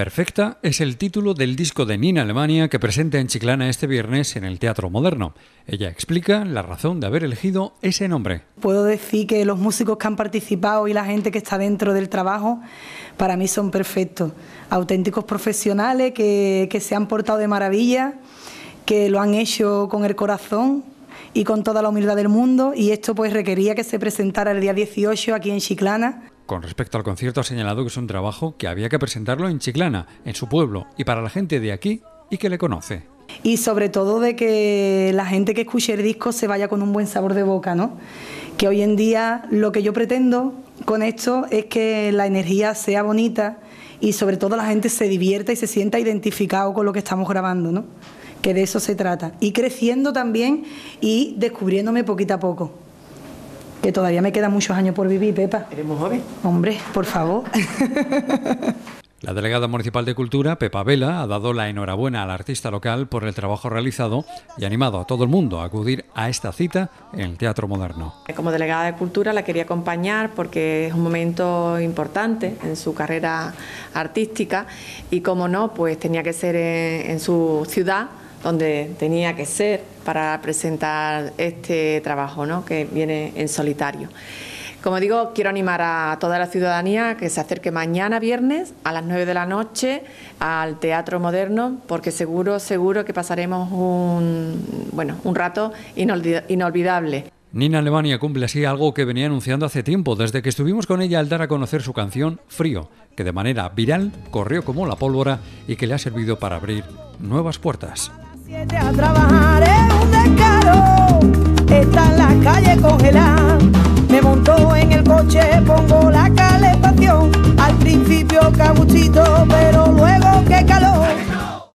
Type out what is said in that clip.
Perfecta es el título del disco de Nina Alemania que presenta en Chiclana este viernes en el Teatro Moderno. Ella explica la razón de haber elegido ese nombre. Puedo decir que los músicos que han participado y la gente que está dentro del trabajo para mí son perfectos, auténticos profesionales que, se han portado de maravilla, que lo han hecho con el corazón y con toda la humildad del mundo y esto pues requería que se presentara el día 18 aquí en Chiclana con respecto al concierto ha señalado que es un trabajo que había que presentarlo en Chiclana, en su pueblo, y para la gente de aquí y que le conoce. Y sobre todo de que la gente que escuche el disco se vaya con un buen sabor de boca, ¿no? Que hoy en día lo que yo pretendo con esto es que la energía sea bonita y sobre todo la gente se divierta y se sienta identificado con lo que estamos grabando, ¿no? Que de eso se trata. Y creciendo también y descubriéndome poquito a poco que todavía me quedan muchos años por vivir, Pepa. ¿Eres muy joven? Hombre, por favor. La delegada municipal de Cultura, Pepa Vela, ha dado la enhorabuena al artista local por el trabajo realizado y animado a todo el mundo a acudir a esta cita en el Teatro Moderno. Como delegada de Cultura la quería acompañar porque es un momento importante en su carrera artística y como no, pues tenía que ser en su ciudad donde tenía que ser para presentar este trabajo ¿no? que viene en solitario. Como digo, quiero animar a toda la ciudadanía que se acerque mañana viernes a las 9 de la noche al Teatro Moderno, porque seguro, seguro que pasaremos un, bueno, un rato inolvidable. Nina Alemania cumple así algo que venía anunciando hace tiempo, desde que estuvimos con ella al dar a conocer su canción Frío, que de manera viral corrió como la pólvora y que le ha servido para abrir nuevas puertas a trabajar es un descaro, está en la calle congelada. Me montó